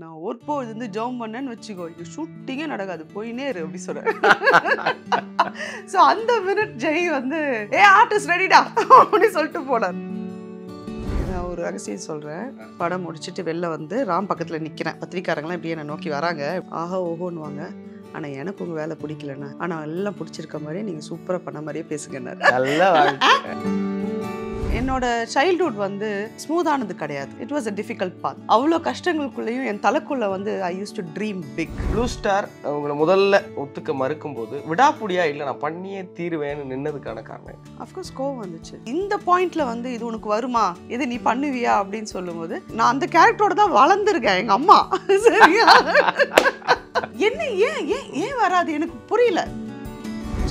நான் ஒருப்போது வந்து ஜாம் பண்ணேன்னு வச்சுக்கோ இது ஷூட்டிங்கே நடக்காது போயினே இரு அப்படி சொல்றேன் ஸோ அந்த மினிட் ஜெய் வந்து ஏ ஆர்டிஸ்ட் ரெடிடா அப்படி சொல்லிட்டு போனார். நான் ஒரு ரகசியம் சொல்கிறேன் படம் முடிச்சுட்டு வெளில வந்து ராம் பக்கத்தில் நிற்கிறேன் பத்திரிக்காரங்களாம் இப்படியே என்னை நோக்கி வராங்க? ஆஹா ஓஹோன்னுவாங்க. ஆனால் எனக்கு உங்கள் வேலை பிடிக்கலண்ணா. ஆனால் எல்லாம் பிடிச்சிருக்க மாதிரியே நீங்கள் சூப்பராக பண்ண மாதிரியே பேசுங்கண்ணா நல்ல என்னோட சைல்ட்ஹுட் வந்து ஸ்மூத்தானது கிடையாது. It was a difficult path அவ்வளோ கஷ்டங்களுக்குள்ளேயும் என் தலைக்குள்ள வந்து I use to dream big blue star உங்களை முதல்ல ஒத்துக்க மறுக்கும் போது விடாப்புடியா இல்லை நான் பண்ணியே தீருவேன்னு நின்னதுக்கான காரணம்? அஃப்கோர்ஸ் கோவம் வந்துச்சு. இந்த பாயிண்ட்ல வந்து இது உனக்கு வருமா? இது நீ பண்ணுவியா? அப்படின்னு சொல்லும்போது நான் அந்த கேரக்டரோட தான் வளர்ந்துருக்கேன் எங்க அம்மா. சரியா? என்ன ஏன் ஏன் ஏன் வராது? எனக்கு புரியல.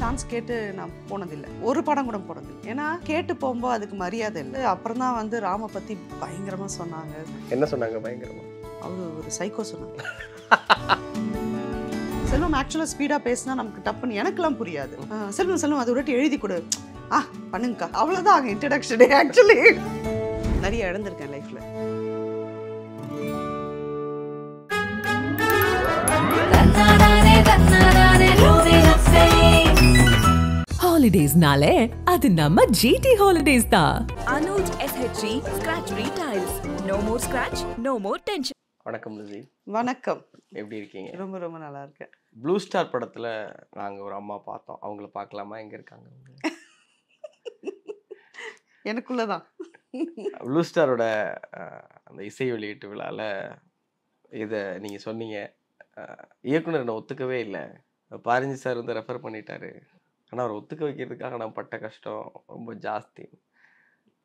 சான்ஸ் கேட்டு நான் போனதில்லை. ஒரு படம் கூட போனதில்லை. ஏன்னா கேட்டு போகும்போது அதுக்கு மரியாதை இல்லை. அப்புறம் தான் வந்து ராம பத்தி பயங்கரமா சொன்னாங்க. என்ன சொன்னாங்க பயங்கரமா? அவரு ஒரு சைக்கோ சொன்னாங்க. செல்வம் ஆக்சுவலாக ஸ்பீடாக பேசினா நமக்கு டப்புன்னு எனக்கெல்லாம் புரியாது. செல்வம் செல்வம் அது வாட்டி எழுதி கொடு. ஆ பண்ணுங்கக்கா. அவ்வளோதான் அங்கே இன்ட்ரடக்ஷனே ஆக்சுவலி நிறைய இழந்திருக்கேன் லைஃப்பில் தன்னாரானே ஹஸ்ஸே ஹாலிடேஸ்னாலே அது நம்ம ஜிடி ஹாலிடேஸ் தான். Anuj SHG Scratch Retiles. No more scratch, no more tension. வணக்கம் லிசி வணக்கம். எப்படி இருக்கீங்க? ரொம்ப ரொம்ப நல்லா இருக்கேன். ப்ளூ ஸ்டார் படத்துல நாங்க ஒரு அம்மா பார்த்தோம். அவங்கள பார்க்கலாமா? எங்க இருக்காங்க அவங்க? எனக்குள்ள தான் ப்ளூ ஸ்டாரோட அந்த இசை வெளியீட்டு விழால இதை நீங்க சொன்னீங்க. இயக்குனர் என்னை ஒத்துக்கவே இல்லை. பாரிஞ்சி சார் வந்து ரெஃபர் பண்ணிட்டாரு. ஆனால் அவர் ஒத்துக்க வைக்கிறதுக்காக நான் பட்ட கஷ்டம் ரொம்ப ஜாஸ்தி.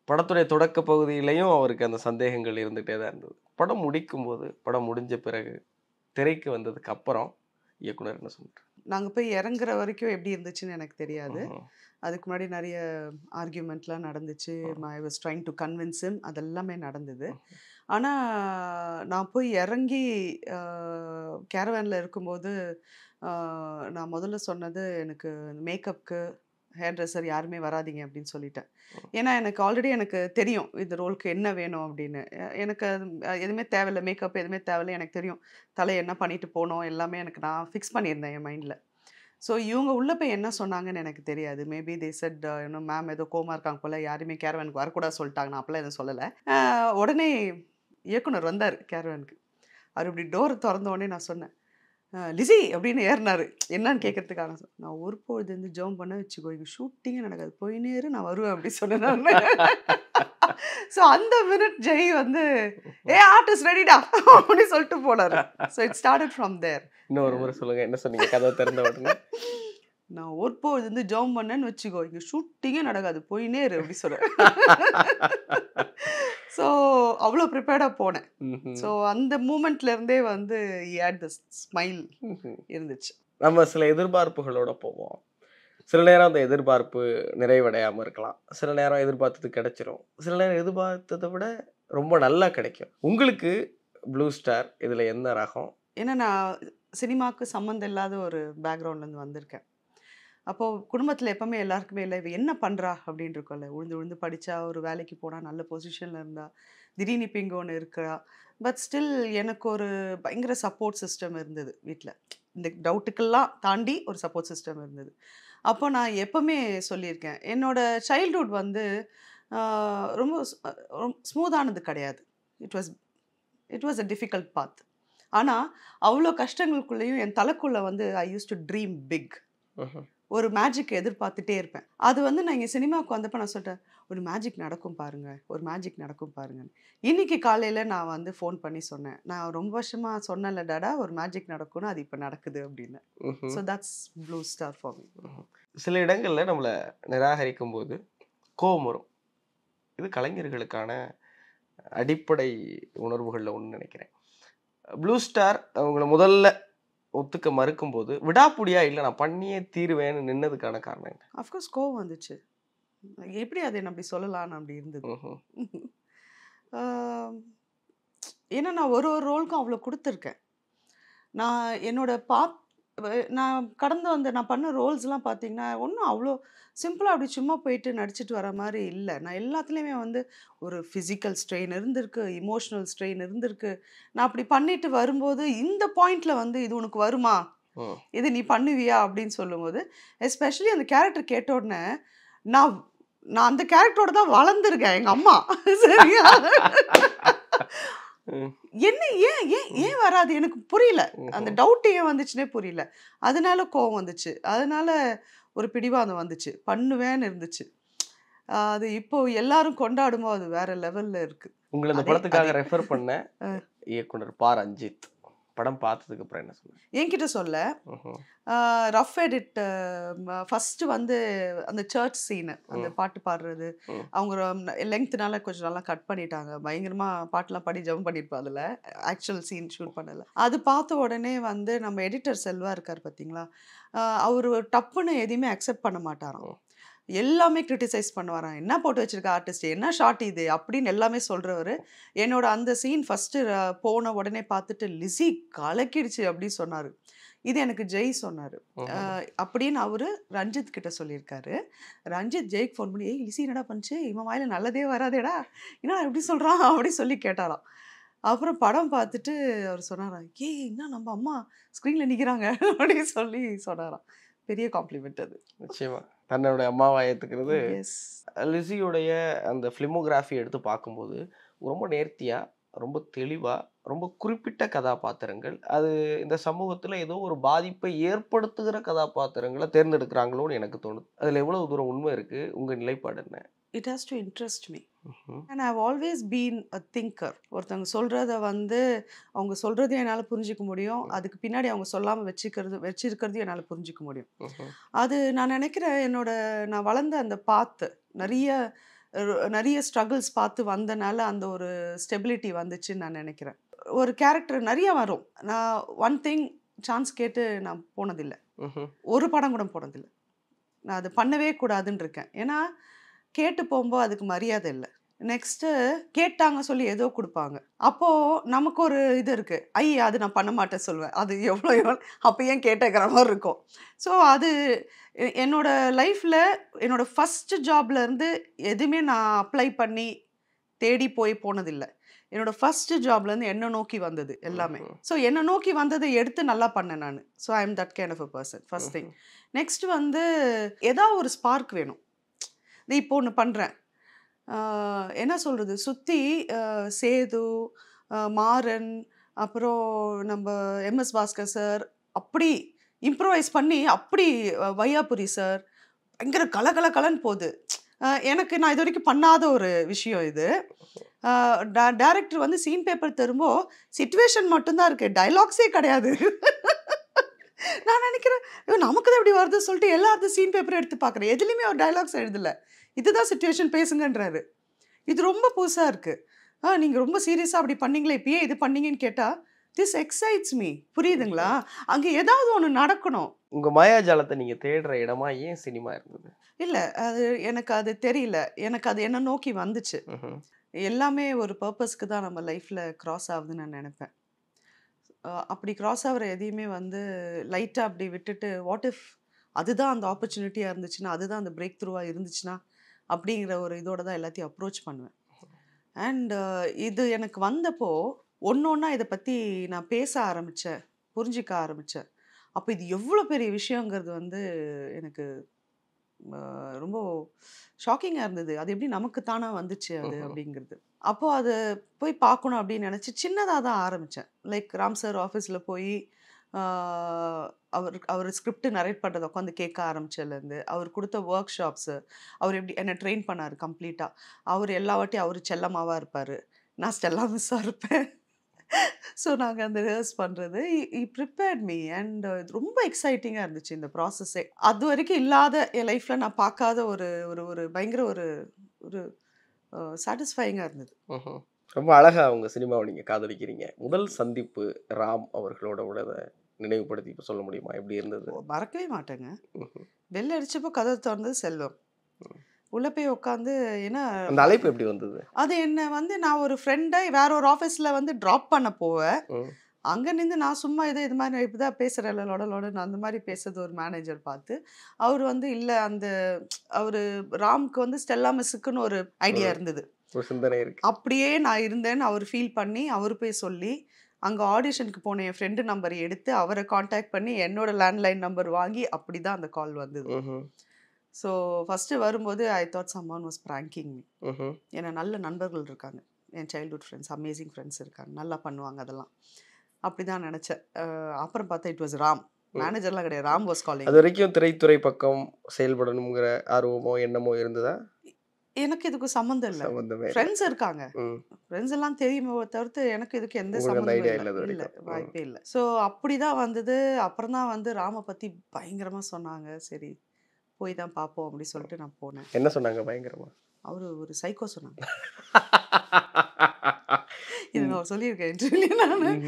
படத்துடைய தொடக்க பகுதியிலையும் அவருக்கு அந்த சந்தேகங்கள் இருந்துகிட்டே தான் இருந்தது. படம் முடிக்கும்போது படம் முடிஞ்ச பிறகு திரைக்கு வந்ததுக்கு அப்புறம் இயக்குனர் என்ன சொன்னார் நாங்கள் போய் இறங்குற வரைக்கும் எப்படி இருந்துச்சுன்னு எனக்கு தெரியாது. அதுக்கு முன்னாடி நிறைய ஆர்கியூமெண்ட்லாம் நடந்துச்சு. I was trying to convince him. அதெல்லாமே நடந்தது. ஆனால் நான் போய் இறங்கி கேரவேனில் இருக்கும்போது நான் முதல்ல சொன்னது எனக்கு மேக்கப்புக்கு ஹேர் ட்ரெஸ்ஸர் யாருமே வராதீங்க அப்படின்னு சொல்லிட்டேன். ஏன்னா எனக்கு ஆல்ரெடி எனக்கு தெரியும் இந்த ரோலுக்கு என்ன வேணும் அப்படின்னு. எனக்கு எதுவுமே தேவையில்லை. மேக்கப் எதுவுமே தேவையில்லை. எனக்கு தெரியும் தலை என்ன பண்ணிட்டு போனோம் எல்லாமே எனக்கு நான் ஃபிக்ஸ் பண்ணியிருந்தேன் என் மைண்டில் ஸோ இவங்க உள்ள போய் என்ன சொன்னாங்கன்னு எனக்கு தெரியாது. மேபி தே செட் இன்னும் மேம் ஏதோ கோமா இருக்காங்க போல. யாருமே கேரவனுக்கு வரக்கூடாது சொல்லிட்டாங்க. நான் அப்பெல்லாம் எதுவும் சொல்லலை. உடனே இயக்குனர் வந்தார் கேரவனுக்கு. அவர் இப்படி டோர் திறந்த உடனே நான் சொன்னேன் லிசி அப்படின்னு ஏறினாரு. என்னன்னு கேட்கறதுக்காக நான் ஒரு பொழுது வந்து ஜோம் பண்ண வச்சுக்கோ இங்கே ஷூட்டிங்கே நடக்காது. போயினே இரு நான் வருவேன் அப்படி சொன்னேன் ஸோ அந்த மினிட் ஜெய் வந்து ஏ ஆர்டிஸ்ட் ரெடிடா அப்படி சொல்லிட்டு போனார். So it started from there இன்னொரு முறை சொல்லுங்க என்ன சொன்னீங்க? கதவை திறந்த உடனே. நான் ஒரு பொழுது வந்து ஜோம் பண்ணேன்னு வச்சுக்கோ இங்கே ஷூட்டிங்கே நடக்காது. போயினே இரு அப்படி சொல்கிறேன் ஸோ அவ்வளோ ப்ரிப்பேர்டாக போனேன். ஸோ அந்த மூமெண்ட்ல இருந்தே வந்து ஏட் த ஸ்மைல். இருந்துச்சு. நம்ம சில எதிர்பார்ப்புகளோட போவோம். சில நேரம் அந்த எதிர்பார்ப்பு நிறைவடையாம இருக்கலாம். சில நேரம் எதிர்பார்த்தது கிடைச்சிரும். சில நேரம் எதிர்பார்த்ததை விட ரொம்ப நல்லா கிடைக்கும். உங்களுக்கு ப்ளூ ஸ்டார் இதுல என்ன ரகம்? ஏன்னா நான் சினிமாவுக்கு சம்மந்தம் இல்லாத ஒரு பேக்ரவுண்ட்லேருந்து வந்திருக்கேன். அப்போது குடும்பத்தில் எப்பவுமே எல்லாருக்குமே இல்லை இவ என்ன பண்ணுறா அப்படின்னு இருக்கோம்ல. உழுந்து உழுந்து படித்தா ஒரு வேலைக்கு போனால் நல்ல பொசிஷனில் இருந்தா திடீர்னு இப்போ இங்கே ஒன்று இருக்கிறா பட் ஸ்டில் எனக்கு ஒரு பயங்கர சப்போர்ட் சிஸ்டம் இருந்தது வீட்டில் இந்த டவுட்டுக்கெல்லாம் தாண்டி ஒரு சப்போர்ட் சிஸ்டம் இருந்தது. அப்போ நான் எப்பவுமே சொல்லியிருக்கேன் என்னோடய சைல்ட்ஹுட் வந்து ரொம்ப ஸ்மூதானது கிடையாது. It was it was a difficult path ஆனால் அவ்வளோ கஷ்டங்களுக்குள்ளேயும் என் தலைக்குள்ளே வந்து I use to dream big ஒரு மேஜிக் எதிர்பார்த்துட்டே இருப்பேன். அது வந்து நான் இங்கே சினிமாவுக்கு வந்தப்போ நான் சொல்லிட்டேன் ஒரு மேஜிக் நடக்கும் பாருங்க ஒரு மேஜிக் நடக்கும் பாருங்க இன்னைக்கு காலையில் நான் வந்து ஃபோன் பண்ணி சொன்னேன். நான் ரொம்ப வருஷமாக சொன்னேன்ல டாடா ஒரு மேஜிக் நடக்கும்னு அது இப்போ நடக்குது அப்படின்னு. So that's blue star for me சில இடங்கள்ல நம்மளை நிராகரிக்கும் போது கோபம் வரும். இது கலைஞர்களுக்கான அடிப்படை உணர்வுகள்ல ஒன்று நினைக்கிறேன். ப்ளூ ஸ்டார் அவங்கள முதல்ல ஒத்துக்க மறுக்கும் போது விடாப்புடியா? இல்லை நான் பண்ணியே தீருவேன்னு நின்னதுக்கான காரணம் என்ன? அஃப்கோர்ஸ் கோவம் வந்துச்சு. எப்படி அதை அப்படி சொல்லலாம்னு அப்படி இருந்தது? ஏன்னா நான் ஒரு ஒரு ரோலுக்கும் அவ்வளோ கொடுத்துருக்கேன். நான் என்னோட பாத் வ- நான் கடந்து வந்த நான் பண்ண ரோல்ஸ்லாம் பார்த்தீங்கன்னா ஒன்றும் அவ்வளோ சிம்பிளாக அப்படி சும்மா போயிட்டு நடிச்சிட்டு வர மாதிரி இல்லை. நான் எல்லாத்துலேயுமே வந்து ஒரு ஃபிசிக்கல் ஸ்ட்ரெயின் இருந்திருக்கு இமோஷனல் ஸ்ட்ரெயின் இருந்திருக்கு. நான் அப்படி பண்ணிட்டு வரும்போது இந்த பாயிண்ட்ல வந்து இது உனக்கு வருமா. இது நீ பண்ணுவியா? அப்படின்னு சொல்லும்போது எஸ்பெஷலி அந்த கேரக்டர் கேட்ட உடனே நான் நான் அந்த கேரக்டரோட தான் வளர்ந்துருக்கேன் எங்க அம்மா. சரியா. என்ன ஏன் ஏன் ஏன் வராது? எனக்கு புரியல. அந்த. டவுட் ஏன் வந்துச்சுன்னே புரியல. அதனால கோவம் வந்துச்சு. அதனால ஒரு பிடிவாதம் வந்துச்சு. பண்ணுவேன்னு இருந்துச்சு. அது இப்போ எல்லாரும் கொண்டாடுமோ அது வேற லெவல்ல இருக்கு. உங்களை அதே- படத்துக்காக. ரெஃபர் பண்ண. இயக்குனர் பா ரஞ்சித் படம் பார்த்ததுக்கு அப்புறம் என்ன சொல்லுங்க என்கிட்ட சொல்ல. ரஃப் எடிட் ஃபர்ஸ்ட் வந்து அந்த சர்ச் சீனு அந்த. பாட்டு பாடுறது. அவங்க லெங்க்த்னால கொஞ்சம் நல்லா கட் பண்ணிட்டாங்க. பயங்கரமா பாட்டுலாம் பாடி ஜம்ப் பண்ணியிருப்பா அதில். ஆக்சுவல் சீன் ஷூட் பண்ணல அது பார்த்த உடனே வந்து நம்ம எடிட்டர் செல்வா இருக்கார் பார்த்தீங்களா அவர் டப்புன்னு எதையுமே அக்செப்ட் பண்ண மாட்டாராம். எல்லாமே கிரிட்டிசைஸ் பண்ணுவாராம். என்ன போட்டு வச்சிருக்க ஆர்டிஸ்ட்? என்ன ஷாட் இது? அப்படின்னு எல்லாமே சொல்றவர். என்னோட அந்த சீன் ஃபஸ்ட்டு போன உடனே பார்த்துட்டு லிசி கலக்கிடுச்சு அப்படின்னு சொன்னார். இது எனக்கு ஜெய் சொன்னார். அப்படின்னு அவரு ரஞ்சித் கிட்ட சொல்லியிருக்காரு. ரஞ்சித் ஜெய்க்கு ஃபோன் பண்ணி ஏய் லிசி என்னடா பண்ணுச்சு? இவன் வாயில நல்லதே வராதேடா. என்ன எப்படி சொல்றான்? அப்படி சொல்லி கேட்டாராம். அப்புறம் படம் பார்த்துட்டு அவர் சொன்னாராம் ஏய் என்ன நம்ம அம்மா ஸ்க்ரீன்ல நிக்கிறாங்க? அப்படின்னு சொல்லி சொன்னாராம். பெரிய காம்ப்ளிமெண்ட் அது. நிச்சயமா. தன்னுடைய அம்மாவை ஏத்துக்கிறது. எஸ் லிசியுடைய அந்த ஃபிலிமோகிராஃபி எடுத்து பார்க்கும்போது ரொம்ப நேர்த்தியா ரொம்ப தெளிவா ரொம்ப குறிப்பிட்ட கதாபாத்திரங்கள் அது இந்த சமூகத்துல ஏதோ ஒரு பாதிப்பை ஏற்படுத்துகிற கதாபாத்திரங்களை தேர்ந்தெடுக்கிறாங்களோன்னு எனக்கு தோணுது. அதுல எவ்வளவு தூரம் உண்மை இருக்கு? உங்க நிலைப்பாடு என்ன? It has to interest me. And I've always been a thinker ஒருத்தவங்க சொல்கிறத வந்து அவங்க சொல்கிறதையும் என்னால் புரிஞ்சிக்க முடியும். அதுக்கு பின்னாடி அவங்க சொல்லாமல் வச்சுக்கிறது வச்சிருக்கிறதையும் என்னால் புரிஞ்சிக்க முடியும். ம்ஹும். அது நான் நினைக்கிறேன் என்னோட நான் வளர்ந்த அந்த பாத்து நிறைய நிறைய ஸ்ட்ரகிள்ஸ் பார்த்து வந்தனால அந்த ஒரு ஸ்டெபிலிட்டி வந்துச்சுன்னு நான் நினைக்கிறேன். ஒரு கேரக்டர் நிறைய வரும். நான் ஒன் திங் சான்ஸ் கேட்டு நான் போனதில்லை. ம்ஹும். ஒரு படம் கூட போனதில்லை. நான் அது பண்ணவே கூடாதுன்னு இருக்கேன். ஏன்னா கேட்டு போகும்போது அதுக்கு மரியாதை இல்லை. நெக்ஸ்ட்டு கேட்டாங்க சொல்லி ஏதோ கொடுப்பாங்க. அப்போது நமக்கு ஒரு இது இருக்குது ஐயா அது நான் பண்ண மாட்டேன் சொல்லுவேன் அது எவ்வளோ எவ்வளோ அப்போ ஏன் கேட்டேங்கிற மாதிரி இருக்கும். ஸோ அது எ- என்னோட லைஃப்பில் என்னோட ஃபஸ்ட்டு ஜாப்லேருந்து எதுவுமே நான் அப்ளை பண்ணி தேடி போய் போனதில்லை. என்னோட ஃபஸ்ட்டு ஜாப்லேருந்து என்ன நோக்கி வந்தது எல்லாமே. ஸோ என்னை நோக்கி வந்ததை எடுத்து நல்லா பண்ணேன் நான். So I am that kind of a person first thing next வந்து ஏதாவது ஒரு ஸ்பார்க் வேணும். இப்போ ஒன்று பண்ணுறேன் என்ன சொல்கிறது சுற்றி சேது மாறன் அப்புறம் நம்ம எம்எஸ் பாஸ்கர் சார் அப்படி இம்ப்ரவைஸ் பண்ணி அப்படி வையாபுரி சார் பயங்கர கல கலன்னு போகுது எனக்கு நான் இது வரைக்கும் பண்ணாத ஒரு விஷயம் இது. டேரக்டர் வந்து சீன் பேப்பர் தரும்போ சுச்சுவேஷன் மட்டும்தான் இருக்குது டைலாக்ஸே கிடையாது. நான் நினைக்கிறேன் நமக்கு தான் இப்படி வருது சொல்லிட்டு எல்லாத்தையும் சீன் பேப்பர் எடுத்து பார்க்குறேன். எதுலையுமே அவர் டைலாக்ஸ் எழுதல இதுதான் சுச்சுவேஷன் பேசுங்கன்றாரு. இது ரொம்ப புதுசாக இருக்கு. ஆ நீங்கள் ரொம்ப சீரியஸாக அப்படி பண்ணீங்களே இப்பயே இது பண்ணீங்கன்னு கேட்டால் திஸ் எக்ஸைட்ஸ் மீ புரியுதுங்களா? அங்கே ஏதாவது ஒன்று நடக்கணும். உங்க மாயாஜாலத்தை நீங்க தேடுற இடமா ஏன் சினிமா இருந்தது? இல்லை அது எனக்கு அது தெரியல. எனக்கு அது என்ன நோக்கி வந்துச்சு. எல்லாமே ஒரு பர்பஸ்க்கு தான் நம்ம லைஃப்பில் கிராஸ் ஆகுதுன்னு நான் நினைப்பேன். அப்படி கிராஸ் ஆகிற எதையுமே வந்து லைட்டாக அப்படி விட்டுட்டு வாட் இஃப் அதுதான் அந்த ஆப்பர்ச்சுனிட்டியாக இருந்துச்சுன்னா அதுதான் அந்த பிரேக் த்ரூவாக இருந்துச்சுன்னா அப்படிங்கிற ஒரு இதோட தான் எல்லாத்தையும் அப்ரோச் பண்ணுவேன். அண்ட் இது எனக்கு வந்தப்போ ஒன்று ஒன்றா இதை பற்றி நான் பேச ஆரம்பித்தேன் புரிஞ்சிக்க ஆரம்பித்தேன் அப்போ இது எவ்வளோ பெரிய விஷயங்கிறது வந்து எனக்கு ரொம்ப ஷாக்கிங்காக இருந்தது. அது எப்படி நமக்கு தானே வந்துச்சு அது. அப்படிங்கிறது. அப்போது அது போய் பார்க்கணும் அப்படின்னு நினச்சி சின்னதாக தான் ஆரம்பித்தேன் லைக் ராம் சார் ஆஃபீஸில் போய் அவர் அவர் ஸ்கிரிப்ட் நரேட் பண்ணுறதை உட்காந்து கேட்க ஆரம்பிச்சதுலேருந்து அவர் கொடுத்த ஒர்க் ஷாப்ஸு அவர் எப்படி என்னை ட்ரெயின் பண்ணார் கம்ப்ளீட்டாக அவர் எல்லா வாட்டியும் அவர் செல்லமாவாக இருப்பார். நான் ஸ்டெல்லா மிஸ்ஸாக இருப்பேன். ஸோ நாங்கள் அந்த ரிஹர்ஸ் பண்ணுறது இ ப்ரிப்பேர்ட் மீ அண்ட் ரொம்ப எக்ஸைட்டிங்காக இருந்துச்சு இந்த ப்ராசஸ்ஸே அது வரைக்கும் இல்லாத என் லைஃப்பில் நான் பார்க்காத ஒரு ஒரு ஒரு பயங்கர ஒரு ஒரு சாட்டிஸ்ஃபைங்காக இருந்தது. ரொம்ப அழகா உங்க சினிமாவை நீங்க காதலிக்கிறீங்க. முதல் சந்திப்பு ராம் அவர்களோட உள்ளத நினைவுபடுத்தி இப்ப சொல்ல முடியுமா? எப்படி இருந்தது? மறக்கவே மாட்டேங்க. ம்ஹும். பெல் அடிச்சப்போ கதை திறந்தது செல்வம். உள்ளே போய் உட்காந்து ஏன்னா அந்த அழைப்பு எப்படி வந்தது? அது என்ன வந்து நான் ஒரு ஃப்ரெண்டை வேற ஒரு ஆஃபீஸில் வந்து ட்ராப் பண்ண போவேன். அங்கே நின்று நான் சும்மா இதை இது மாதிரி இப்போ தான் பேசுகிறேன் லொட லொடன்னு அந்த மாதிரி பேசுறது ஒரு மேனேஜர் பார்த்து அவர் வந்து இல்லை அந்த அவர் ராம்க்கு வந்து ஸ்டெல்லா மிஸ்ஸுக்குன்னு ஒரு ஐடியா இருந்தது. ஒரு சிந்தனை இருக்கு. அப்படியே நான் இருந்தேன்னு அவர் ஃபீல் பண்ணி அவர் போய் சொல்லி அங்கே ஆடிஷனுக்கு போன என் ஃப்ரெண்டு நம்பர் எடுத்து அவரை காண்டாக்ட் பண்ணி என்னோட லேண்ட்லைன் நம்பர் வாங்கி அப்படி தான் அந்த கால் வந்தது. ஸோ ஃபஸ்ட்டு வரும்போது I thought someone was pranking me. ஏன்னா நல்ல நண்பர்கள் இருக்காங்க. என் சைல்ட்ஹுட் ஃப்ரெண்ட்ஸ் அமேசிங் ஃப்ரெண்ட்ஸ் இருக்காங்க. நல்லா பண்ணுவாங்க அதெல்லாம். அப்படி தான் நினச்சேன் அப்புறம் பார்த்தா இட் வாஸ் ராம். மேனேஜர்லாம் கிடையாது. ராம் வாஸ் காலிங் அது வரைக்கும் திரைத்துறை பக்கம் செயல்படணுங்கிற ஆர்வமோ எண்ணமோ இருந்ததா? எனக்கு இதுக்கு சம்மந்தம் இல்லை. ஃப்ரெண்ட்ஸ் இருக்காங்க. ஃப்ரெண்ட்ஸ் எல்லாம் தெரியுமே தவிர்த்து எனக்கு இதுக்கு எந்த idea இல்லை. வாய்ப்பே இல்லை. ஸோ அப்படி தான் வந்தது. அப்புறம் தான் வந்து ராமை பற்றி பயங்கரமாக சொன்னாங்க. சரி போய் தான் பார்ப்போம் அப்படி சொல்லிட்டு நான் போனேன் என்ன சொன்னாங்க பயங்கரமா அவர் ஒரு சைக்கோ சொன்னாங்க இது நான் சொல்லியிருக்கேன் இன்டர்வியூல நான்.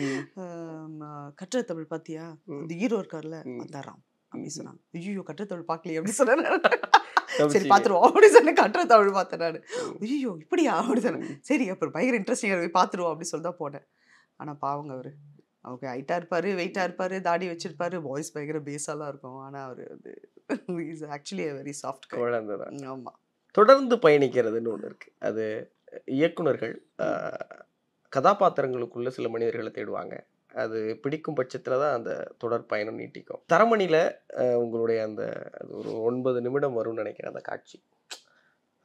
கட்டுரை தமிழ் பார்த்தியா ம். அந்த ஹீரோ இருக்கார்ல. வந்தாராம் அப்படி ம். சொன்னாங்க ஐயோ கட்டுரை தமிழ் பார்க்கலையே அப்படி சொன்னேன் சரி. பார்த்துருவோம் அப்படி சொன்னேன் கட்டுரை தமிழ் பார்த்தேன் நான். ஐயோ இப்படியா அப்படி சொன்னேன். சரி அப்புறம் பயங்கர இன்ட்ரெஸ்டிங்காக போய் பார்த்துருவோம் அப்படி சொல்லி தான் போனேன் ஆனால் பாவங்க அவர் அவங்க ஹைட்டாக இருப்பார் வெயிட்டாக இருப்பார் தாடி வச்சிருப்பாரு. வாய்ஸ் பயங்கர பேஸாலாம் இருக்கும். ஆனால் அவர் வந்து இஸ் ஆக்சுவலி வெரி சாஃப்ட் குழந்தை தான். ஆமாம் தொடர்ந்து பயணிக்கிறதுன்னு ஒன்று இருக்கு. அது இயக்குனர்கள் கதாபாத்திரங்களுக்குள்ள சில மனிதர்களை தேடுவாங்க. அது பிடிக்கும் பட்சத்தில் தான் அந்த தொடர் பயணம் நீட்டிக்கும். தரமணியில் உங்களுடைய அந்த அது ஒரு ஒன்பது நிமிடம் வரும்னு நினைக்கிறேன் அந்த காட்சி.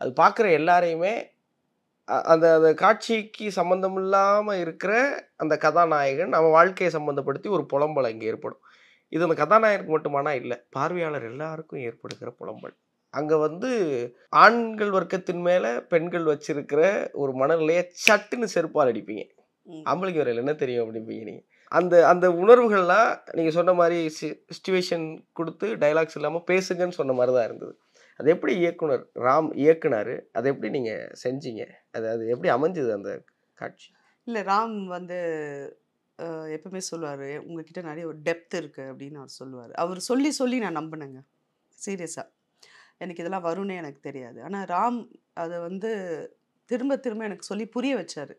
அது பார்க்குற எல்லாரையுமே அந்த அந்த காட்சிக்கு சம்மந்தம் இல்லாமல் இருக்கிற அந்த கதாநாயகன் நம்ம வாழ்க்கையை சம்மந்தப்படுத்தி ஒரு புலம்பல் அங்கே ஏற்படும். இது அந்த கதாநாயகனுக்கு மட்டுமானா இல்லை பார்வையாளர் எல்லாருக்கும் ஏற்படுகிற புலம்பல். அங்கே வந்து ஆண்கள் வர்க்கத்தின் மேலே பெண்கள் வச்சிருக்கிற ஒரு மனநிலையை சட்டுன்னு செருப்பால் அடிப்பீங்க. ஆம்பளைக்கு வரையில் என்ன தெரியும் அப்படிம்பீங்க நீங்கள் அந்த அந்த உணர்வுகள்லாம் நீங்கள் சொன்ன மாதிரி சிச்சுவேஷன் கொடுத்து டைலாக்ஸ் இல்லாமல் பேசுங்கன்னு சொன்ன மாதிரி தான் இருந்தது. அது எப்படி இயக்குனர் ராம் இயக்குனார்? அதை எப்படி நீங்கள் செஞ்சீங்க? அது அது எப்படி அமைஞ்சது அந்த காட்சி? இல்லை ராம் வந்து எப்பவுமே சொல்லுவார் உங்ககிட்ட நிறைய ஒரு டெப்த் இருக்குது அப்படின்னு அவர் சொல்லுவார். அவர் சொல்லி சொல்லி நான் நம்பினேங்க சீரியஸாக எனக்கு இதெல்லாம் வரும்னே எனக்கு தெரியாது. ஆனால் ராம் அதை வந்து திரும்ப திரும்ப எனக்கு சொல்லி புரிய வச்சார்.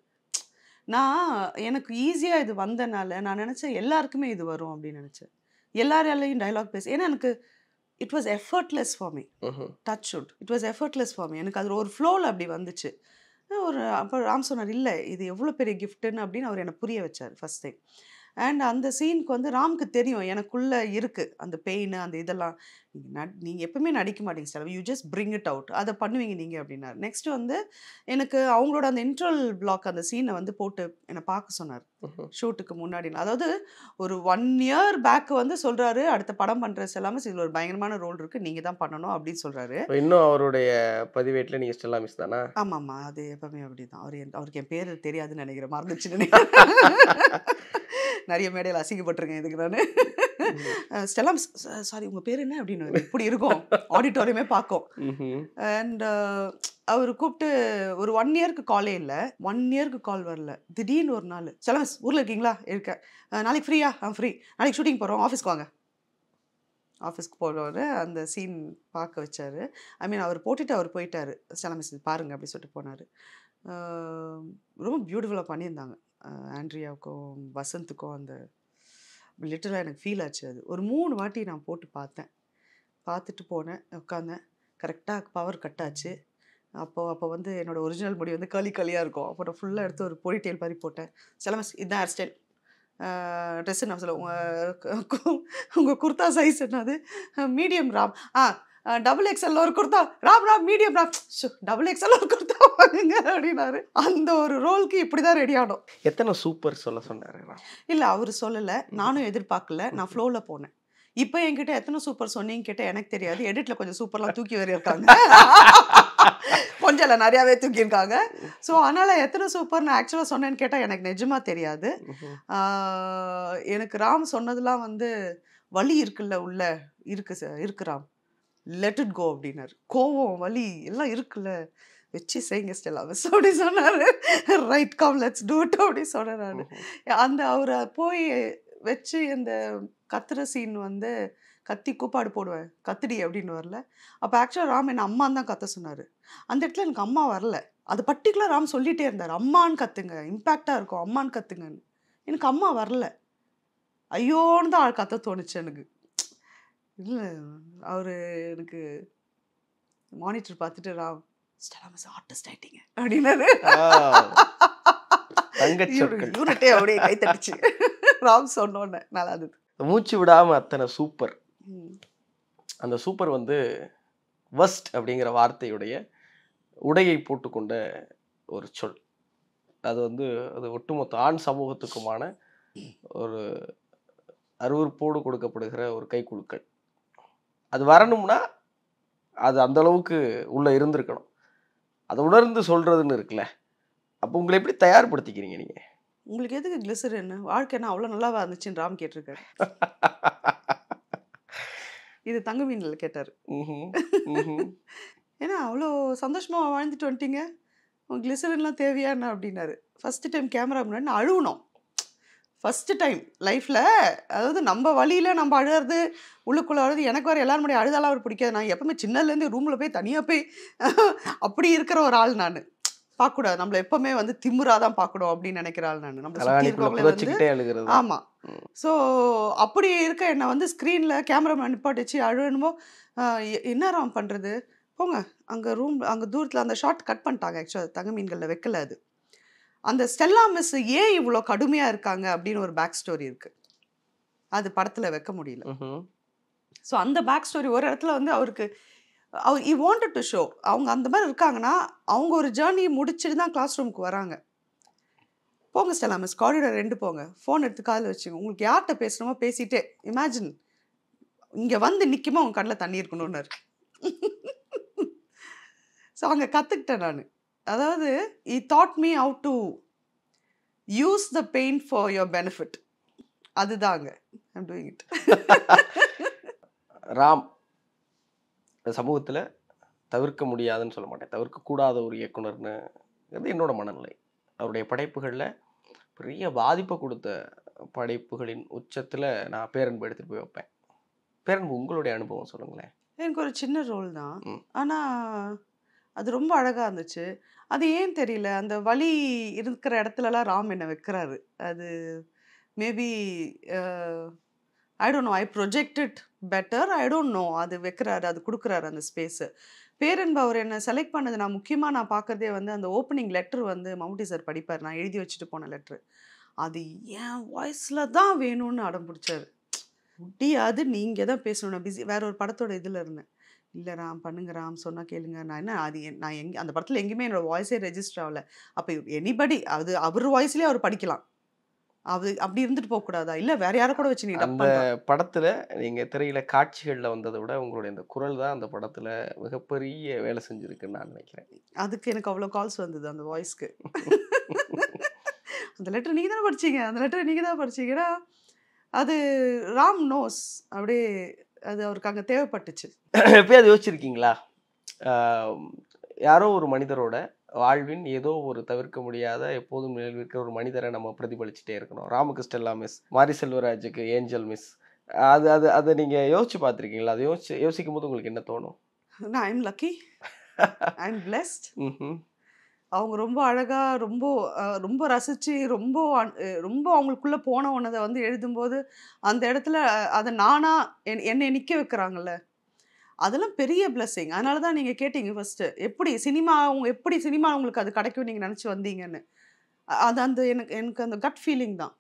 நான் எனக்கு ஈஸியாக இது வந்தனால நான் நினச்சேன் எல்லாருக்குமே இது வரும் அப்படின்னு நினச்சேன். எல்லாராலையும் டைலாக் பேச ஏன்னா எனக்கு it was effortless for me. Touch wood it was effortless for me எனக்கு அது ஒரு ஃப்ளோவில் அப்படி வந்துச்சு. ஒரு அப்போ ராம் சொன்னார் இல்லை இது எவ்வளோ பெரிய கிஃப்ட்டுன்னு அப்படின்னு அவர் எனக்கு புரிய வச்சார் ஃபஸ்ட் டைம் அண்ட் அந்த சீனுக்கு வந்து ராம்க்கு தெரியும் எனக்குள்ளே இருக்குது அந்த பெயின் அந்த இதெல்லாம். நீங்கள் நட் நீங்கள் எப்பவுமே நடிக்க மாட்டீங்க sir you just bring it out அதை பண்ணுவீங்க நீங்கள் அப்படின்னாரு. நெக்ஸ்ட் வந்து எனக்கு அவங்களோட அந்த இன்ட்ரல் பிளாக் அந்த சீனை வந்து போட்டு என்னை பார்க்க சொன்னார். ஷூட்டுக்கு முன்னாடி அதாவது ஒரு ஒன் இயர் பேக் வந்து சொல்கிறாரு அடுத்த படம் பண்ணுறது எல்லாமே இதில் ஒரு பயங்கரமான ரோல் இருக்குது நீங்கள் தான் பண்ணணும் அப்படின்னு சொல்கிறாரு இன்னும் அவருடைய பதிவேட்டில் நீங்கள் ஸ்டெல்லா மிஸ் தானா? ஆமாம்மா. அது எப்பவுமே அப்படி தான் அவர் என் அவருக்கு என் பேர் தெரியாதுன்னு நினைக்கிறேன். மறந்துச்சு நினைக்கிறேன். நிறைய மேடையில் அசிங்கப்பட்டிருக்கேன் இதுக்கு நான். ஸ்டெல்லாம் சாரி உங்கள் பேர் என்ன அப்படின்னு இப்படி இருக்கும். ஆடிட்டோரியமே பார்க்கும். அண்ட் அவர் கூப்பிட்டு ஒரு ஒன் இயர்க்கு காலே இல்லை. ஒன் இயர்க்கு கால் வரல. திடீர்னு ஒரு நாள் செலவஸ் ஊரில் இருக்கீங்களா? இருக்கேன் நாளைக்கு ஃப்ரீயா ஆ ஃப்ரீ நாளைக்கு ஷூட்டிங் போகிறோம் ஆஃபீஸ்க்கு வாங்க. ஆஃபீஸ்க்கு போகிறவர் அந்த சீன் பார்க்க வச்சாரு. ஐ மீன் அவர் போட்டுட்டு அவர் போயிட்டாரு. செலமிஸ் பாருங்க அப்படி சொல்லிட்டு போனார். ரொம்ப பியூட்டிஃபுல்லாக பண்ணியிருந்தாங்க. ஆண்ட்ரியாவுக்கும் வசந்துக்கும் அந்த லிட்டராக எனக்கு ஃபீல் ஆச்சு அது. ஒரு மூணு வாட்டி நான் போட்டு பார்த்தேன். பார்த்துட்டு போனேன் உட்காந்தேன் கரெக்டாக பவர் கட் ஆச்சு. அப்போது அப்போ வந்து என்னோட ஒரிஜினல் முடி வந்து களி களியாக இருக்கும். அப்போ நான் ஃபுல்லாக எடுத்து ஒரு பொடி டெயில் மாதிரி போட்டேன். சிலமஸ் இதுதான் ஹேர் ஸ்டைல் ட்ரெஸ்ஸு நான் சொல்ல உங்கள் உங்கள் குர்தா சைஸ் என்னது? மீடியம் ராம். ஆ டபுள் எக்ஸ்எல் ஒரு kurta. Ram Ram medium Ram. Double XL ஒரு குர்தா. வாங்குங்க அப்படின்னாரு. அந்த ஒரு ரோலுக்கு இப்படி தான் ரெடி ஆனோம். எத்தனை சூப்பர் சொல்ல சொன்னாரு இல்லை அவர் சொல்லலை. நானும் எதிர்பார்க்கல. நான் ஃப்ளோவில் போனேன். இப்போ என்கிட்ட எத்தனை சூப்பர் சொன்னீங்க கேட்ட எனக்கு தெரியாது. எடிட்ல கொஞ்சம் சூப்பர்லாம் தூக்கி வர இருக்காங்க கொஞ்சம் இல்லை நிறையாவே தூக்கியிருக்காங்க. ஸோ அதனால் எத்தனை சூப்பர் நான் ஆக்சுவலாக சொன்னேன்னு கேட்டால் எனக்கு நிஜமாக தெரியாது. எனக்கு ராம் சொன்னதெல்லாம் வந்து வலி இருக்குல்ல உள்ள இருக்கு சார் இருக்கு ராம். லெட் இட் கோ அப்படின்னாரு. கோவம் வலி எல்லாம் இருக்குல்ல. வச்சு செய்யுங்க ஸ்டெல்லா. மிஸ் அப்படி சொன்னார். Right come let's do it அப்படி சொன்னேன் நான் அந்த அவரை போய் வச்சு அந்த கத்துற சீன் வந்து கத்தி கூப்பாடு போடுவேன். கத்துடி அப்படின்னு வரல. அப்போ ஆக்சுவலாக ராம் என்ன அம்மான்னு தான் கத்த சொன்னார். அந்த இடத்துல எனக்கு அம்மா வரல. அது பர்டிகுலர் ராம் சொல்லிட்டே இருந்தார். அம்மான்னு கத்துங்க. இம்பேக்டாக இருக்கும். அம்மான்னு கத்துங்கன்னு. எனக்கு அம்மா வரல. ஐயோன்னு தான் கத்த தோணுச்சு எனக்கு. இல்லை அவர் எனக்கு மானிட்டர் பார்த்துட்டு ராவ் ஸ்டெலா மிஸ் ஆர்டிஸ்ட் ஆயிட்டீங்க சொற்கள். யூனிட்டே அப்படியே கை தட்டுச்சு. ராம் சொன்னோன்னே நல்லா இருந்தது மூச்சு விடாம அத்தனை சூப்பர். அந்த சூப்பர் வந்து வஸ்ட் அப்படிங்கிற வார்த்தையுடைய உடையை போட்டுக்கொண்ட ஒரு சொல். அது வந்து அது ஒட்டுமொத்த ஆண் சமூகத்துக்குமான ஒரு அருவருப்போடு கொடுக்கப்படுகிற ஒரு கைக்குலுக்கள் அது வரணும்னா அது அந்த அளவுக்கு உள்ள இருந்திருக்கணும். அதை உணர்ந்து சொல்றதுன்னு இருக்குல்ல. அப்போ உங்களை எப்படி தயார்படுத்திக்கிறீங்க நீங்க? உங்களுக்கு எதுக்கு வாழ்க்கை என்ன அவ்வளோ நல்லாவா இருந்துச்சுன்னு ராம் கேட்டிருக்காரு. இது தங்க மீனில் கேட்டார். ஏன்னா அவ்வளோ சந்தோஷமா வாழ்ந்துட்டு வந்துட்டீங்க. உங்க கிளிசரின்லாம் தேவையா என்ன அப்படின்னாரு. ஃபஸ்ட்டு டைம் கேமரா முன்னாடி நான் அழுவணும் ஃபஸ்ட்டு டைம் லைஃப்பில் அதாவது நம்ம வழியில் நம்ம அழுகிறது உள்ளுக்குள்ள அழுது எனக்கு வர எல்லாரும் முன்னாடி அழுதாலாம் அவர் பிடிக்காது. நான் எப்பவுமே சின்னதுலேருந்து ரூமில் போய் தனியாக போய் அப்படி இருக்கிற ஒரு ஆள் நான். பார்க்கக்கூடாது. நம்மள எப்பவுமே வந்து திமுறா தான் பார்க்கணும் அப்படின்னு நினைக்கிற ஆள் நான். நம்ம ஆமாம் ஸோ அப்படி இருக்க என்னை வந்து ஸ்க்ரீனில் கேமராமேன் நிப்பாட்டி வச்சு அழுவணுமோ என்ன ராம் பண்ணுறது போங்க. அங்கே ரூம் அங்கே தூரத்தில் அந்த ஷார்ட் கட் பண்ணிட்டாங்க. ஆக்சுவலாக தங்க மீன்களில் வைக்கல அது. அந்த ஸ்டெல்லா மிஸ் ஏன் இவ்வளோ கடுமையாக இருக்காங்க அப்படின்னு ஒரு பேக் ஸ்டோரி இருக்குது அது படத்தில் வைக்க முடியல. ஸோ அந்த பேக் ஸ்டோரி ஒரு இடத்துல வந்து அவருக்கு அவர் இ வாண்டட் டு ஷோ அவங்க அந்த மாதிரி இருக்காங்கன்னா அவங்க ஒரு ஜேர்னி முடிச்சுட்டு தான் கிளாஸ் ரூமுக்கு வராங்க. போங்க ஸ்டெல்லா மிஸ் காரிடர் ரெண்டு போங்க. ஃபோன் எடுத்து காதில் வச்சுங்க. உங்களுக்கு யார்கிட்ட பேசணுமோ பேசிட்டே. இமேஜின் இங்கே வந்து நிற்குமோ உங்க கண்ணில் தண்ணி இருக்கணும்னாரு ஸோ அங்கே கற்றுக்கிட்டேன் நான். அதாவது he taught me how to use the pain for your benefit அதுதாங்க. ஐம் டூயிங் இட் ராம் சமூகத்தில் தவிர்க்க முடியாதுன்னு சொல்ல மாட்டேன். தவிர்க்கக்கூடாத ஒரு இயக்குனர்னு என்னோட மனநிலை. அவருடைய படைப்புகளில் பெரிய பாதிப்பை கொடுத்த படைப்புகளின் உச்சத்தில் நான் பேரன்பு எடுத்துகிட்டு போய் வைப்பேன். பேரன்பு உங்களுடைய அனுபவம் சொல்லுங்களேன். எனக்கு ஒரு சின்ன ரோல் தான். ஆனால் அது ரொம்ப அழகாக இருந்துச்சு. அது ஏன் தெரியல? அந்த வலி இருக்கிற இடத்துலலாம் ராம் என்னை வைக்கிறாரு. அது maybe I don't know I projected better I don't know அது வைக்கிறாரு அது கொடுக்குறாரு அந்த ஸ்பேஸு பேரன்பு அவர் என்னை செலக்ட் பண்ணது நான் முக்கியமாக நான் பார்க்குறதே வந்து அந்த ஓப்பனிங் லெட்டர் வந்து மம்முட்டி சார் படிப்பார். நான் எழுதி வச்சுட்டு போன லெட்ரு அது என் வாய்ஸில் தான் வேணும்னு அடம் பிடிச்சார் முடியாது நீங்கள் தான் பேசணும். நான் பிஸி வேற ஒரு படத்தோட இதில் இருந்தேன். இல்லை ராம் பண்ணுங்க ராம் சொன்னால் கேளுங்க. நான் என்ன அது நான் எங்கே அந்த படத்தில் எங்கேயுமே என்னோட வாய்ஸே ரெஜிஸ்டர் ஆகல. அப்போ எனிபடி அது அவர் வாய்ஸ்லேயே அவர் படிக்கலாம். அது அப்படி இருந்துட்டு போகக்கூடாதா இல்லை வேற யாரை கூட வச்சு நீ அந்த படத்தில் நீங்கள் திரையில காட்சிகளில் வந்ததை விட உங்களுடைய இந்த குரல் தான் அந்த படத்தில் மிகப்பெரிய வேலை செஞ்சுருக்குன்னு நான் நினைக்கிறேன். அதுக்கு எனக்கு அவ்வளோ கால்ஸ் வந்தது அந்த வாய்ஸ்க்கு அந்த லெட்டர் நீங்கள் தானே படிச்சீங்க? அந்த லெட்டர் நீங்கள் தான் படிச்சீங்கன்னா அது ராம் நோஸ் அப்படியே அது அவருக்கு அங்கே தேவைப்பட்டுச்சு. எப்பயாவது யோசிச்சிருக்கீங்களா? யாரோ ஒரு மனிதரோட வாழ்வின் ஏதோ ஒரு தவிர்க்க முடியாத எப்போதும் நிலவிருக்கிற ஒரு மனிதரை நம்ம பிரதிபலிச்சுட்டே இருக்கணும். ராமகிருஷ்ணல்லா மிஸ் மாரி செல்வராஜுக்கு ஏஞ்சல் மிஸ் அது அது அதை நீங்கள் யோசிச்சு பார்த்துருக்கீங்களா? அதை யோசிச்சு யோசிக்கும் போது உங்களுக்கு என்ன தோணும்? நான் ஐம் லக்கி ஐம் பிளெஸ்ட். அவங்க ரொம்ப அழகாக ரொம்ப ரொம்ப ரசித்து ரொம்ப ரொம்ப அவங்களுக்குள்ளே போன ஒன்னதை வந்து எழுதும்போது அந்த இடத்துல அதை நானா என்- என்னை நிற்க வைக்கிறாங்கல்ல. அதெல்லாம் பெரிய பிளஸ்ஸிங் அதனால தான் நீங்கள் கேட்டீங்க ஃபஸ்ட்டு எப்படி சினிமா அவங்க எப்படி சினிமா உங்களுக்கு அது கிடைக்கும் நீங்கள் நினச்சி வந்தீங்கன்னு. அது அந்த எனக்கு எனக்கு அந்த கட் ஃபீலிங் தான்.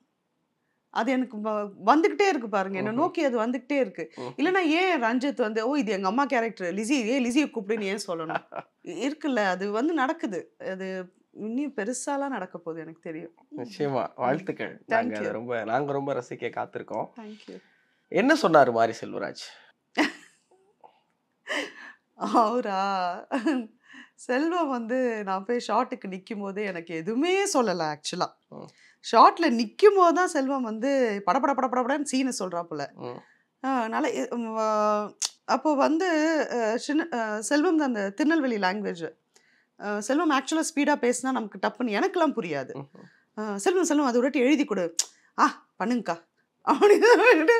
அது எனக்கு வ- வந்துக்கிட்டே இருக்கு பாருங்க. என்னை. நோக்கி அது வந்துக்கிட்டே இருக்கு. இல்லைன்னா ஏன் ரஞ்சித் வந்து ஓ இது எங்கள் அம்மா கேரக்டர். லிசி ஏன் லிசியை கூப்பிடுன்னு ஏன் சொல்லணும்? இருக்குல்ல. அது வந்து நடக்குது. அது இன்னும் பெருசாலாம் நடக்க போகுது எனக்கு தெரியும். நிச்சயமா. வாழ்த்துக்கள். you. ரொம்ப நாங்கள் ரொம்ப ரசிக்க காத்திருக்கோம். என்ன சொன்னார் மாரி செல்வராஜ்? அவரா? செல்வம் வந்து நான் போய் ஷார்ட்டுக்கு நிற்கும் போதே எனக்கு எதுவுமே சொல்லலை ஆக்சுவலாக ம். ஷார்ட்டில் நிற்கும் போது தான் செல்வம் வந்து படபட படபடன்னு சீனை சொல்கிறாப்புல. அதனால் அப்போ வந்து செல்வம் தான் அந்த திருநெல்வேலி லாங்குவேஜ் செல்வம் ஆக்சுவலாக ஸ்பீடாக பேசினா நமக்கு டப்புன்னு எனக்கெல்லாம் புரியாது. செல்வம் செல்வம் அது வாட்டி எழுதி கொடு. ஆ பண்ணுங்கக்கா. அப்படின்னு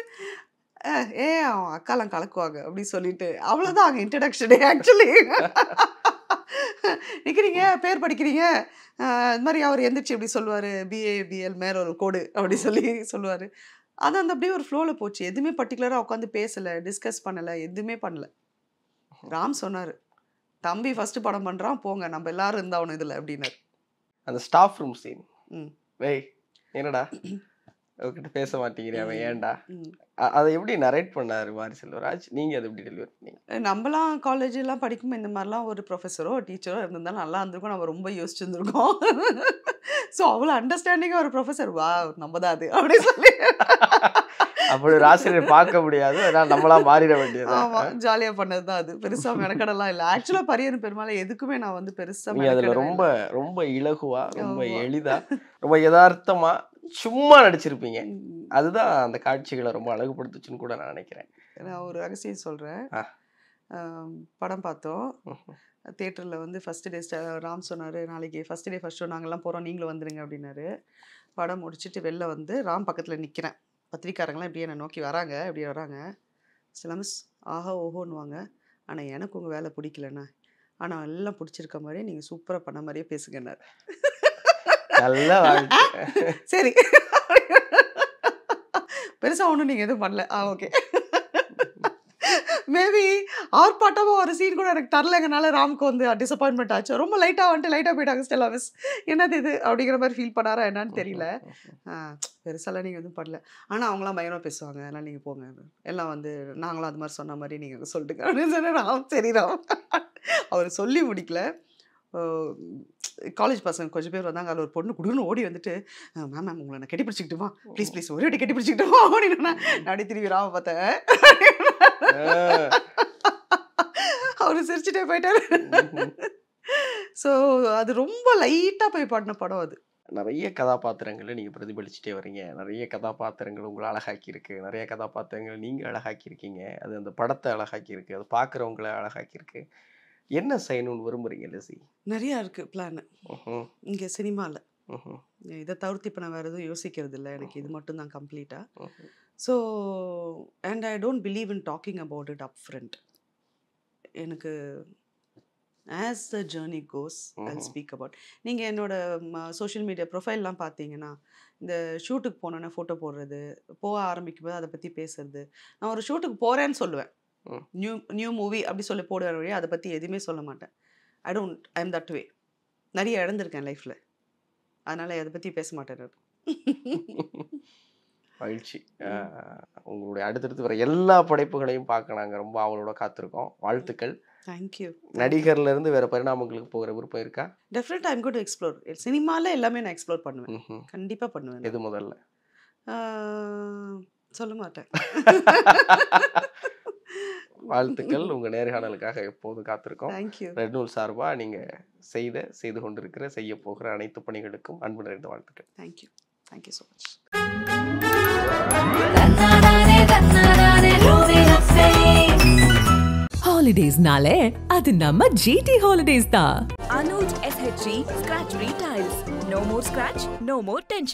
ஏ அவன் அக்காலாம் கலக்குவாங்க அப்படின்னு சொல்லிட்டு அவ்வளோதான் அங்கே இன்ட்ரடக்ஷனே ஆக்சுவலி நிற்கிறீங்க பேர் படிக்கிறீங்க. இது மாதிரி அவர் எந்திரிச்சு எப்படி சொல்லுவார் பிஏ பிஎல் மேல ஒரு கோடு அப்படி சொல்லி சொல்லுவார். அது அந்த அப்படியே ஒரு ஃப்ளோவில் போச்சு. எதுவுமே பர்டிகுலராக உட்காந்து பேசலை டிஸ்கஸ் பண்ணலை எதுவுமே பண்ணல. ராம் சொன்னார் தம்பி ஃபர்ஸ்ட் படம் பண்ணுறான் போங்க நம்ம எல்லாரும் இருந்தாவணும் இதில் அப்படின்னாரு. அந்த ஸ்டாஃப் ரூம் சீன் ம். வெய் என்னடா? அவர்கிட்ட பேச மாட்டேங்கிறேன் அவன் ஏன்டா? அதை எப்படி நரேட் பண்ணாரு மாரி செல்வராஜ் நீங்க அதை எப்படி டெலிவரி பண்ணீங்க? நம்மலாம் காலேஜ் எல்லாம் படிக்கும்போது இந்த மாதிரிலாம் ஒரு ப்ரொஃபஸரோ டீச்சரோ இருந்திருந்தாலும் நல்லா இருந்திருக்கும். நம்ம ரொம்ப யோசிச்சிருந்துருக்கோம். ஸோ அவ்வளோ அண்டர்ஸ்டாண்டிங்காக ஒரு ப்ரொஃபஸர் வா நம்ம தான் அது. அப்படி சொல்லி. அப்படி ஒரு ஆசிரியர் பார்க்க முடியாது. அதனால நம்மளா மாறிட வேண்டியது ஆமா ஜாலியாக பண்ணது தான் அது. பெருசா மெனக்கடலாம் இல்லை. ஆக்சுவலாக பரியன் பெருமாளை எதுக்குமே நான் வந்து பெருசா நீங்க அதுல ரொம்ப ரொம்ப இலகுவா ரொம்ப. எளிதா ரொம்ப யதார்த்தமா சும்மா நடிச்சிருப்பீங்க. அதுதான் அந்த காட்சிகளை ரொம்ப அழகுபடுத்துச்சுன்னு கூட நான் நினைக்கிறேன். நான் ஒரு ரகசியம் சொல்கிறேன். படம் பார்த்தோம். தேட்டரில் வந்து ஃபஸ்ட் டே ராம் சொன்னார் நாளைக்கு ஃபஸ்ட் டே ஃபஸ்ட் ஷோ நாங்கள்லாம் போகிறோம் நீங்களும் வந்துருங்க அப்படின்னாரு. படம் முடிச்சுட்டு வெளில வந்து ராம் பக்கத்தில் நிற்கிறேன் பத்திரிக்காரங்களாம் இப்படியே என்னை நோக்கி வராங்க இப்படி வராங்க. சில மிஸ் ஆஹா ஓஹோன்னுவாங்க. ஆனால் எனக்கு உங்கள் வேலை பிடிக்கலண்ணா. ஆனால் எல்லாம் பிடிச்சிருக்க மாதிரியே நீங்கள் சூப்பராக பண்ண மாதிரியே பேசுங்கன்னாரு. நல்ல வாழ்க்கை. சரி. பெருசாக ஒன்றும் நீங்கள் எதுவும் பண்ணல. ஆ ஓகே. மேபி ஆர்ப்பாட்டமாக ஒரு சீன் கூட எனக்கு தரலங்கனால ராம்க்கு வந்து டிசப்பாயின்மெண்ட் ஆச்சு. ரொம்ப லைட்டாக வந்துட்டு லைட்டாக போயிட்டாங்க ஸ்டெல்லா மிஸ் என்னது இது? அப்படிங்கிற மாதிரி ஃபீல் பண்ணாரா என்னன்னு தெரியல. ஆ, பெருசாலாம் நீங்கள் எதுவும் பண்ணல. ஆனால் அவங்களாம் பயமாக பேசுவாங்க. அதனால் நீங்கள் போங்க. எல்லாம் வந்து நாங்களும் அது மாதிரி சொன்ன மாதிரி நீங்கள் சொல்லிட்டுங்க அப்படின்னு சொன்னேன் ராம் சரி ராம். அவர் சொல்லி முடிக்கல. காலேஜ் பசங்க கொஞ்சம் பேர் வந்தாங்க. அதில் ஒரு பொண்ணு குடுன்னு ஓடி வந்துட்டு மேம் மேம் உங்களை நான் கட்டி பிடிச்சிக்கிட்டுமா ப்ளீஸ் ப்ளீஸ் ஒரே வாட்டி கட்டி பிடிச்சிக்கிட்டுமா அப்படின்னு நான் நடி திரும்பி ராம பார்த்தேன். அவர் சிரிச்சுட்டே போயிட்டாரு. ஸோ அது ரொம்ப லைட்டாக போய் பாடின படம் அது. நிறைய கதாபாத்திரங்களை நீங்க பிரதிபலிச்சுட்டே வர்றீங்க நிறைய கதாபாத்திரங்கள் உங்களை அழகாக்கி இருக்கு நிறைய கதாபாத்திரங்கள் நீங்க அழகாக்கி இருக்கீங்க அது அந்த படத்தை அழகாக்கி இருக்கு அது பார்க்குறவங்கள அழகாக்கி இருக்கு என்ன செய்யணும்னு விரும்புறீங்க லெசி? நிறையா இருக்குது பிளான் இங்கே சினிமாவில் இதை தவிர்த்து இப்போ நான் வேறு எதுவும் யோசிக்கிறது இல்லை. எனக்கு இது மட்டும் தான் கம்ப்ளீட்டாக. So and I don't believe in talking about it up front எனக்கு as the journey goes I. Speak about நீங்கள் என்னோட சோஷியல் மீடியா ப்ரொஃபைல்லாம் பார்த்தீங்கன்னா இந்த ஷூட்டுக்கு போனோன்னே ஃபோட்டோ போடுறது போக ஆரம்பிக்கும் போது அதை பற்றி பேசுறது. நான் ஒரு ஷூட்டுக்கு போகிறேன்னு சொல்லுவேன். நியூ நியூ மூவி அப்படி சொல்லி போடுவேன் வழி அதை பற்றி எதுவுமே சொல்ல மாட்டேன். I don't I am that way நிறைய இழந்திருக்கேன் லைஃப்பில் அதனால் அதை பற்றி பேச மாட்டேன். மகிழ்ச்சி. உங்களுடைய அடுத்தடுத்து வர எல்லா படைப்புகளையும் பார்க்க நாங்க ரொம்ப அவளோட காத்திருக்கோம். வாழ்த்துக்கள். தேங்க்யூ நடிகர்ல இருந்து வேற பரிணாமங்களுக்கு போகிற விருப்பம் இருக்கா? டெஃபினட் ஐம் குட் எக்ஸ்ப்ளோர் சினிமாவில் எல்லாமே நான் எக்ஸ்ப்ளோர் பண்ணுவேன். கண்டிப்பாக பண்ணுவேன். எது முதல்ல? சொல்ல மாட்டேன். வாழ்த்துக்கள். உங்க நேர்காணலுக்காக எப்போதும் காத்திருக்கோம். தேங்க்யூ ரெட் நூல் சார்பா நீங்க செய்த செய்து கொண்டிருக்கிற செய்ய போகிற அனைத்து பணிகளுக்கும் அன்பு நிறைந்த வாழ்த்துக்கள். தேங்க்யூ தேங்க்யூ ஸோ மச் ஹாலிடேஸ்னாலே அது நம்ம ஜிடி ஹாலிடேஸ் தான். Anuj SHG Scratch Retiles. No more scratch, no more tension.